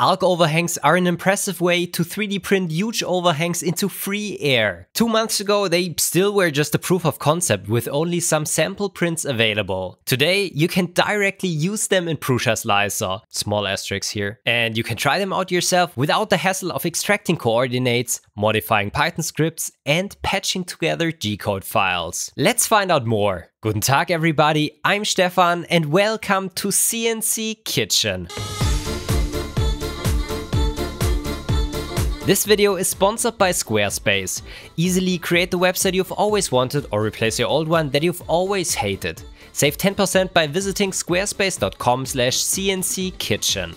Arc overhangs are an impressive way to 3D print huge overhangs into free air. Two months ago, they still were just a proof of concept with only some sample prints available. Today, you can directly use them in Prusa Slicer, small asterisks here, and you can try them out yourself without the hassle of extracting coordinates, modifying Python scripts, and patching together G-code files. Let's find out more. Guten Tag everybody, I'm Stefan and welcome to CNC Kitchen. This video is sponsored by Squarespace. Easily create the website you've always wanted or replace your old one that you've always hated. Save 10% by visiting squarespace.com slash cnckitchen.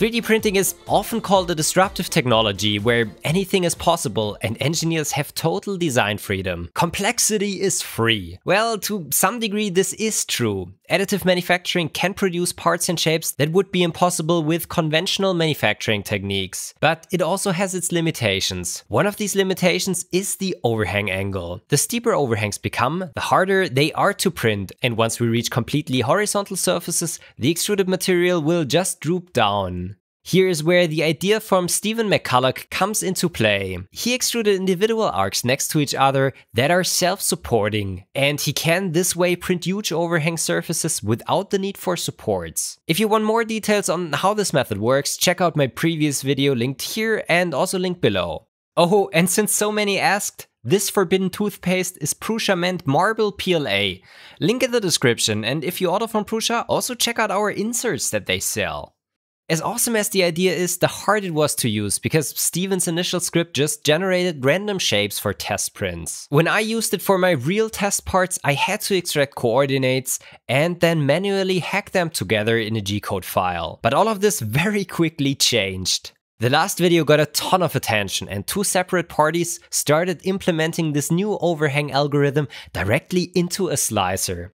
3D printing is often called a disruptive technology where anything is possible and engineers have total design freedom. Complexity is free. Well, to some degree this is true. Additive manufacturing can produce parts and shapes that would be impossible with conventional manufacturing techniques. But it also has its limitations. One of these limitations is the overhang angle. The steeper overhangs become, the harder they are to print, and once we reach completely horizontal surfaces, the extruded material will just droop down. Here is where the idea from Stephen McCulloch comes into play. He extruded individual arcs next to each other that are self-supporting, and he can this way print huge overhang surfaces without the need for supports. If you want more details on how this method works, check out my previous video linked here and also linked below. Oh, and since so many asked, this forbidden toothpaste is Prusament Marble PLA. Link in the description, and if you order from Prusa, also check out our inserts that they sell. As awesome as the idea is, the hard it was to use because Steven's initial script just generated random shapes for test prints. When I used it for my real test parts, I had to extract coordinates and then manually hack them together in a G-code file. But all of this very quickly changed. The last video got a ton of attention and two separate parties started implementing this new overhang algorithm directly into a slicer.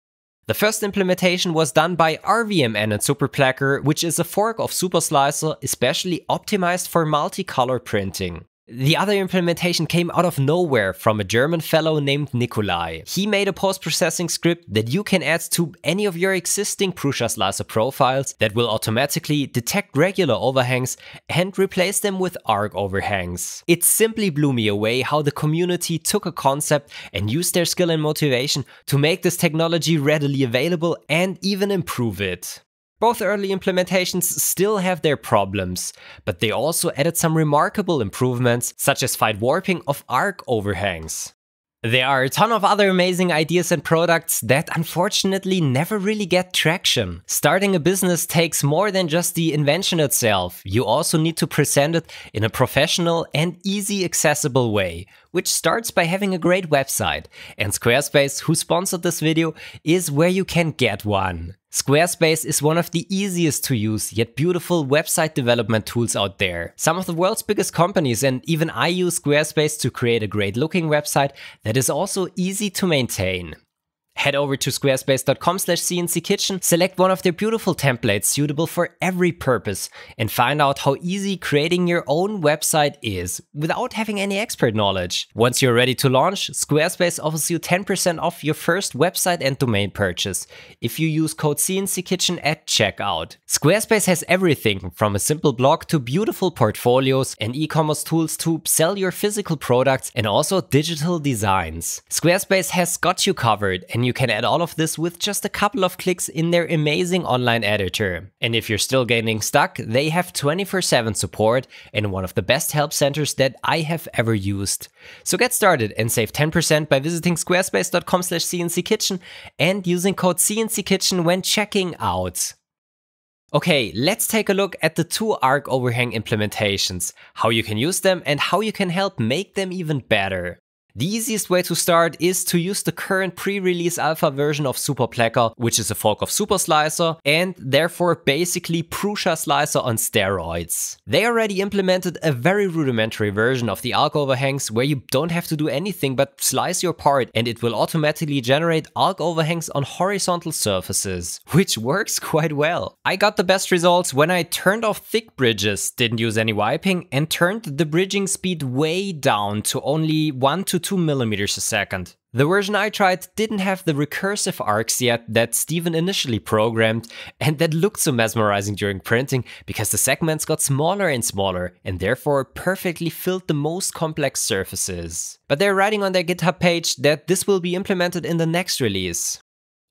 The first implementation was done by RVMN and SuperPleccer, which is a fork of SuperSlicer especially optimized for multicolor printing. The other implementation came out of nowhere from a German fellow named Nicolai. He made a post-processing script that you can add to any of your existing Prusa Slicer profiles that will automatically detect regular overhangs and replace them with arc overhangs. It simply blew me away how the community took a concept and used their skill and motivation to make this technology readily available and even improve it. Both early implementations still have their problems, but they also added some remarkable improvements, such as fight warping of arc overhangs. There are a ton of other amazing ideas and products that unfortunately never really get traction. Starting a business takes more than just the invention itself. You also need to present it in a professional and easy accessible way, which starts by having a great website. And Squarespace, who sponsored this video, is where you can get one. Squarespace is one of the easiest to use yet beautiful website development tools out there. Some of the world's biggest companies and even I use Squarespace to create a great looking website that is also easy to maintain. Head over to squarespace.com slash cnckitchen, select one of their beautiful templates suitable for every purpose, and find out how easy creating your own website is without having any expert knowledge. Once you're ready to launch, Squarespace offers you 10% off your first website and domain purchase if you use code cnckitchen at checkout. Squarespace has everything from a simple blog to beautiful portfolios and e-commerce tools to sell your physical products and also digital designs. Squarespace has got you covered and you you can add all of this with just a couple of clicks in their amazing online editor. And if you're still getting stuck, they have 24-7 support and one of the best help centers that I have ever used. So get started and save 10% by visiting squarespace.com slash cnckitchen and using code cnckitchen when checking out. Okay, let's take a look at the two arc overhang implementations, how you can use them and how you can help make them even better. The easiest way to start is to use the current pre-release alpha version of SuperPleccer, which is a fork of SuperSlicer and therefore basically Prusa Slicer on steroids. They already implemented a very rudimentary version of the arc overhangs where you don't have to do anything but slice your part and it will automatically generate arc overhangs on horizontal surfaces, which works quite well. I got the best results when I turned off thick bridges, didn't use any wiping and turned the bridging speed way down to only 1 to 2 millimeters a second. The version I tried didn't have the recursive arcs yet that Steven initially programmed and that looked so mesmerizing during printing because the segments got smaller and smaller and therefore perfectly filled the most complex surfaces. But they're writing on their GitHub page that this will be implemented in the next release.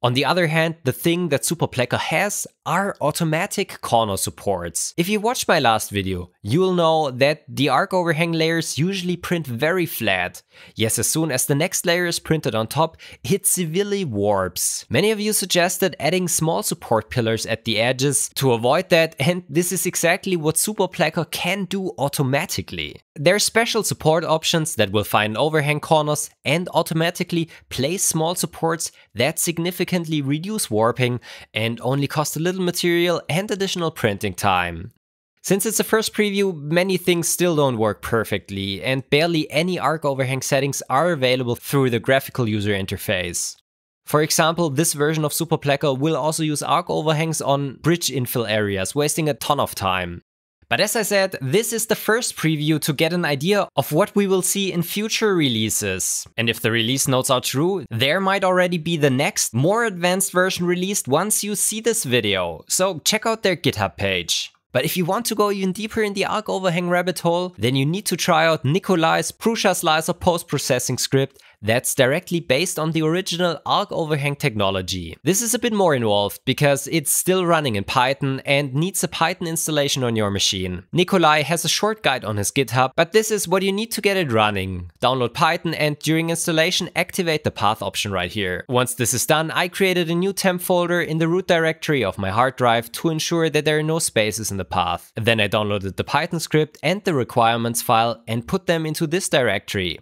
On the other hand, the thing that SuperPleccer has are automatic corner supports. If you watched my last video, you will know that the arc overhang layers usually print very flat. Yes, as soon as the next layer is printed on top, it severely warps. Many of you suggested adding small support pillars at the edges to avoid that and this is exactly what SuperPleccer can do automatically. There are special support options that will find overhang corners and automatically place small supports that significantly reduce warping and only cost a little material and additional printing time. Since it's a first preview, many things still don't work perfectly, and barely any arc overhang settings are available through the graphical user interface. For example, this version of SuperPleccer will also use arc overhangs on bridge infill areas, wasting a ton of time. But as I said, this is the first preview to get an idea of what we will see in future releases. And if the release notes are true, there might already be the next, more advanced version released once you see this video. So check out their GitHub page. But if you want to go even deeper in the arc overhang rabbit hole, then you need to try out Nicolai's Prusa Slicer post-processing script that's directly based on the original arc overhang technology. This is a bit more involved because it's still running in Python and needs a Python installation on your machine. Nicolai has a short guide on his GitHub, but this is what you need to get it running. Download Python and during installation activate the path option right here. Once this is done, I created a new temp folder in the root directory of my hard drive to ensure that there are no spaces in the path. Then I downloaded the Python script and the requirements file and put them into this directory.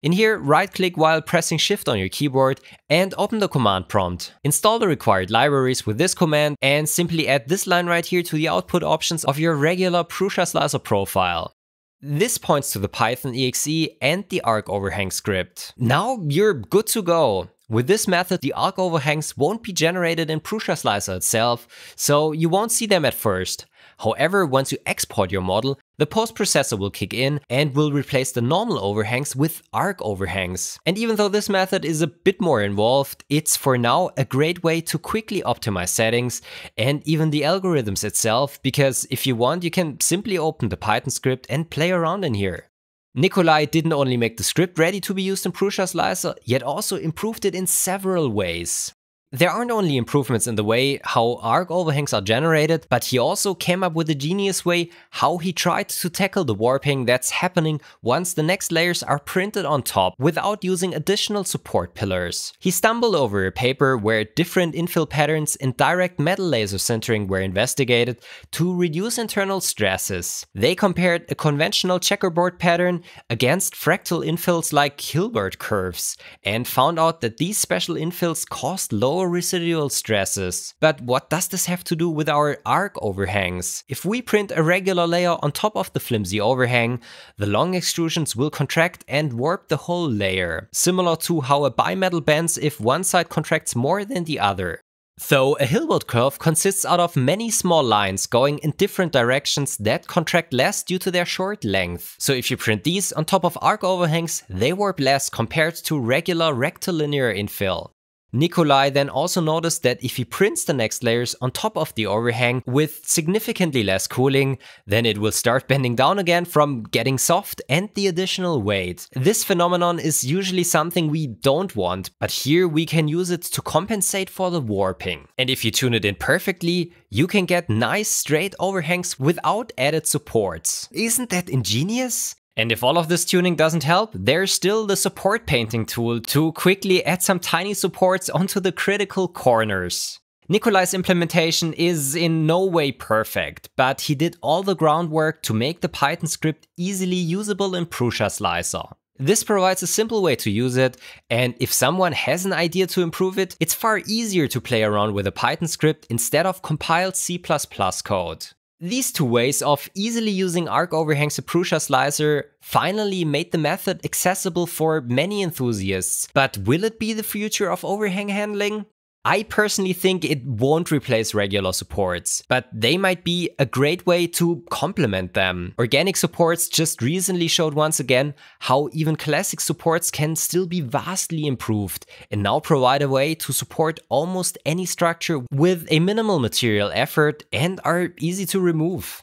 In here, right click while pressing shift on your keyboard and open the command prompt. Install the required libraries with this command and simply add this line right here to the output options of your regular Prusa Slicer profile. This points to the Python exe and the arc overhang script. Now you're good to go. With this method, the arc overhangs won't be generated in Prusa Slicer itself, so you won't see them at first. However, once you export your model, the post-processor will kick in and will replace the normal overhangs with arc overhangs. And even though this method is a bit more involved, it's for now a great way to quickly optimize settings and even the algorithms itself, because if you want, you can simply open the Python script and play around in here. Nicolai didn't only make the script ready to be used in Prusa Slicer, yet also improved it in several ways. There aren't only improvements in the way how arc overhangs are generated, but he also came up with a genius way how he tried to tackle the warping that's happening once the next layers are printed on top without using additional support pillars. He stumbled over a paper where different infill patterns in direct metal laser sintering were investigated to reduce internal stresses. They compared a conventional checkerboard pattern against fractal infills like Hilbert curves and found out that these special infills caused low lower residual stresses. But what does this have to do with our arc overhangs? If we print a regular layer on top of the flimsy overhang, the long extrusions will contract and warp the whole layer, similar to how a bimetal bends if one side contracts more than the other. Though a Hilbert curve consists out of many small lines going in different directions that contract less due to their short length. So if you print these on top of arc overhangs, they warp less compared to regular rectilinear infill. Nicolai then also noticed that if he prints the next layers on top of the overhang with significantly less cooling, then it will start bending down again from getting soft and the additional weight. This phenomenon is usually something we don't want, but here we can use it to compensate for the warping. And if you tune it in perfectly, you can get nice straight overhangs without added supports. Isn't that ingenious? And if all of this tuning doesn't help, there's still the support painting tool to quickly add some tiny supports onto the critical corners. Nicolai's implementation is in no way perfect, but he did all the groundwork to make the Python script easily usable in Prusa Slicer. This provides a simple way to use it, and if someone has an idea to improve it, it's far easier to play around with a Python script instead of compiled C++ code. These two ways of easily using arc overhangs in Prusa Slicer finally made the method accessible for many enthusiasts. But will it be the future of overhang handling? I personally think it won't replace regular supports, but they might be a great way to complement them. Organic supports just recently showed once again how even classic supports can still be vastly improved and now provide a way to support almost any structure with a minimal material effort and are easy to remove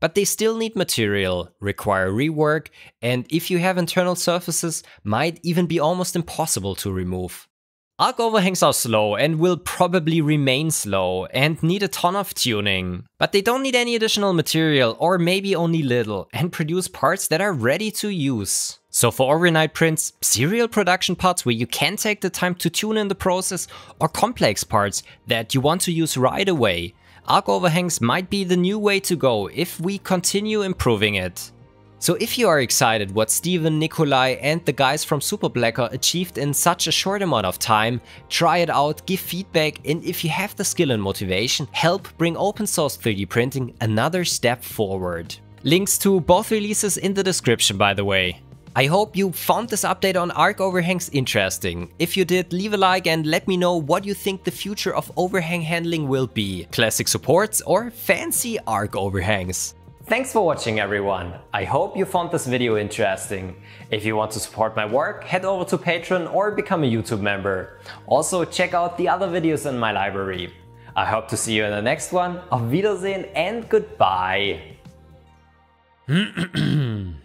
but they still need material, require rework, and if you have internal surfaces, might even be almost impossible to remove. Arc overhangs are slow and will probably remain slow and need a ton of tuning. But they don't need any additional material or maybe only little and produce parts that are ready to use. So for overnight prints, serial production parts where you can take the time to tune in the process or complex parts that you want to use right away, arc overhangs might be the new way to go if we continue improving it. So if you are excited what Steven, Nicolai and the guys from SuperPleccer achieved in such a short amount of time, try it out, give feedback and if you have the skill and motivation, help bring open source 3D printing another step forward. Links to both releases in the description by the way. I hope you found this update on arc overhangs interesting. If you did, leave a like and let me know what you think the future of overhang handling will be. Classic supports or fancy arc overhangs. Thanks for watching everyone. I hope you found this video interesting. If you want to support my work, head over to Patreon or become a YouTube member. Also check out the other videos in my library. I hope to see you in the next one. Auf Wiedersehen and goodbye.